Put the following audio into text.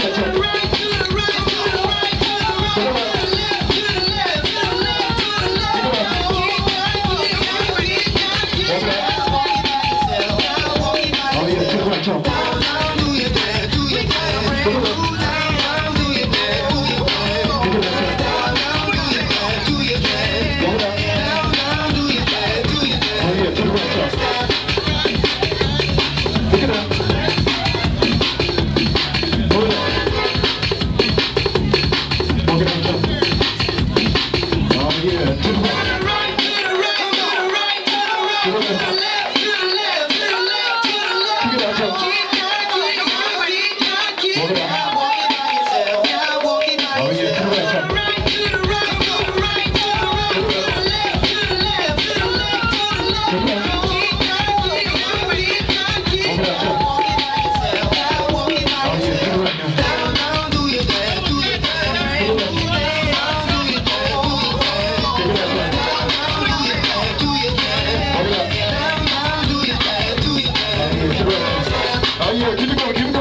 Thank you. Thank you. you know.